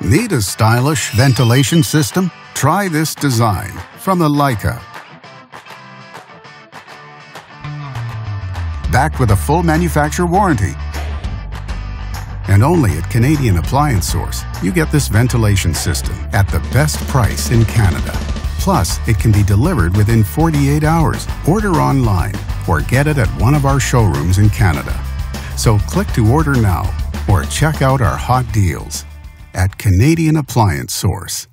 Need a stylish ventilation system? Try this design from the Elica. Backed with a full manufacturer warranty. And only at Canadian Appliance Source, you get this ventilation system at the best price in Canada. Plus, it can be delivered within 48 hours. Order online or get it at one of our showrooms in Canada. So click to order now or check out our hot deals at Canadian Appliance Source.